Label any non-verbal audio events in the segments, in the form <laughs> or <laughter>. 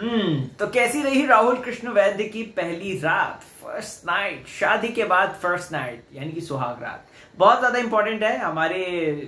हम्म। तो कैसी रही राहुल कृष्ण वैद्य की पहली रात? फ़र्स्ट नाइट शादी के बाद फ़र्स्ट नाइट यानी कि सुहाग रात। बहुत ज़्यादा इंपॉर्टेंट है हमारे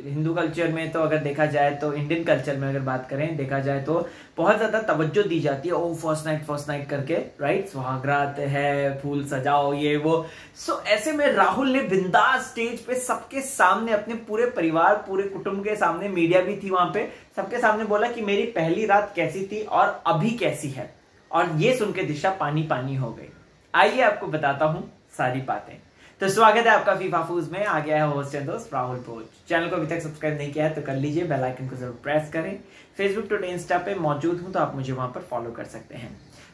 हिंदू कल्चर में तो अगर देखा जाए तो इंडियन कल्चर में अगर बात करें देखा जाए तो बहुत ज़्यादा तवज्जो दी जाती है oh first night first night करके राइट सुहागरात है फूल सजाओ ये वो। सो so, ऐसे में राहुल ने बिंदास स्टेज पे सबके सामने अपने पूरे परिवार पूरे कुटुंब के सामने मीडिया भी थी वहाँ पे सबके सामने बोला कि मेरी पहली रात कैसी थी और अभी कैसी है। और ये सुन के दिशा पानी पानी हो गई। आइए आपको बताता हूँ सारी बातें। तो स्वागत है आपका फीफा फूज में। आ गया है होस्ट एंड दोस्त राहुल भोज। चैनल को अभी तक सब्सक्राइब नहीं किया है तो कर लीजिए बेल आइकन को ज़रूर प्रेस करें। फेसबुक टुडे इंस्टा पे मौजूद हूँ तो आप मुझे वहाँ पर फॉलो कर सकते हैं।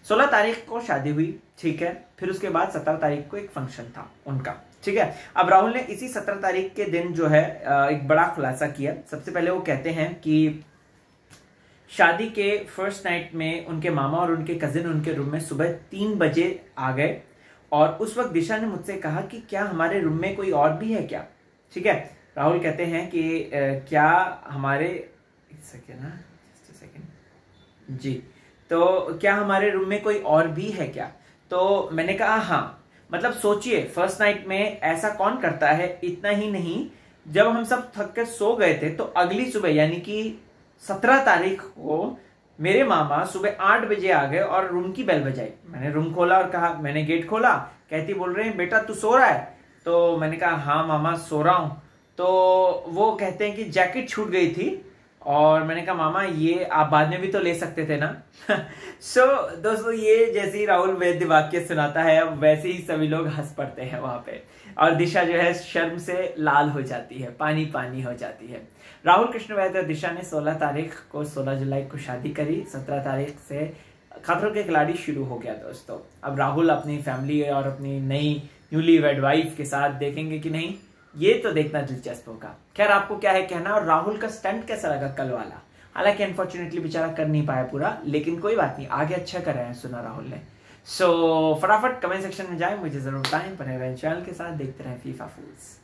16 तारीख को शादी हुई, ठीक है। फिर उसके बाद 17 तारीख को एक फ़ंक्शन था उनका, ठीक है। अब राहुल ने इसी 17 तारीख के दिन जो है एक बड़ा खुलासा किया। सबसे पहले वो कहते हैं कि शादी के फ़र्स्ट नाइट में उनके मामा और उनके कजिन उनके रूम में सुबह तीन बजे आ गए और उस वक्त दिशा ने मुझसे कहा कि क्या हमारे रूम में कोई और भी है क्या? ठीक है? राहुल कहते हैं कि क्या हमारे सेकेंड सेकेंड जी तो क्या हमारे रूम में कोई और भी है क्या? तो मैंने कहा हाँ मतलब सोचिए फ़र्स्ट नाइट में ऐसा कौन करता है? इतना ही नहीं। जब हम सब थक कर सो गए थे तो अगली सुबह, यानी कि सत्रह तारीख को मेरे मामा सुबह आठ बजे आ गए और रूम की बेल बजाई। मैंने रूम खोला और कहा, मैंने गेट खोला। कहती, बोल रहे हैं, बेटा, तू सो रहा है? तो मैंने कहा हाँ मामा, सो रहा हूँ। तो वो कहते हैं कि जैकेट छूट गई थी। और मैंने कहा मामा ये आप बाद में भी तो ले सकते थे ना? सो <laughs> so, दोस्तों ये जैसे ही राहुल वैद्य वाक्य सुनाता है वैसे ही सभी लोग हंस पड़ते हैं वहाँ पे। और दिशा जो है शर्म से लाल हो जाती है पानी पानी हो जाती है। राहुल कृष्ण वैद्य और दिशा ने 16 तारीख को 16 जुलाई को शादी करी। 17 तारीख से खतरों के खिलाड़ी शुरू हो गया दोस्तों। अब राहुल अपनी फैमिली और अपनी नई न्यूली वेड वाइफ के साथ देखेंगे कि नहीं। ये तो देखना दिलचस्प होगा। खैर आपको क्या है कहना और राहुल का स्टंट कैसा लगा कल वाला? हालाँकि अनफॉर्चुनेटली बेचारा कर नहीं पाया पूरा लेकिन कोई बात नहीं आगे अच्छा कर रहे हैं सुना राहुल ने। सो so, फटाफट कमेंट सेक्शन में जाए मुझे ज़रूर बताएँ पर चैनल के साथ देखते रहे फीफा फूल्स